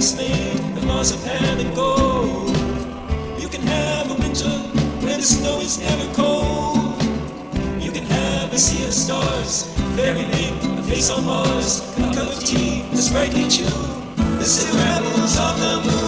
a palace made of and gold. You can have a winter where the snow is never cold. You can have a sea of stars, fairy lake, a face on Mars, a cup of tea that's brightly chill. The city rebels of the moon,